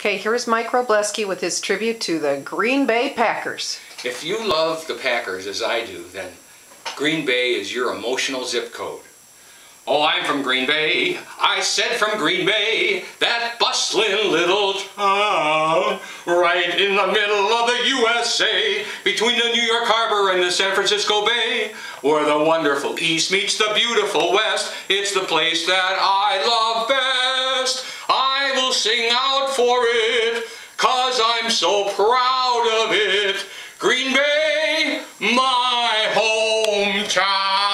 Okay, here's Mike Wroblewski with his tribute to the Green Bay Packers. If you love the Packers as I do, then Green Bay is your emotional zip code. Oh, I'm from Green Bay. I said from Green Bay, that bustling little town, right in the middle of the USA, between the New York Harbor and the San Francisco Bay, where the wonderful East meets the beautiful West. It's the place that I love best sing out for it, cause I'm so proud of it. Green Bay, my hometown.